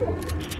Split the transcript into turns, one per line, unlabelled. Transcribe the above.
you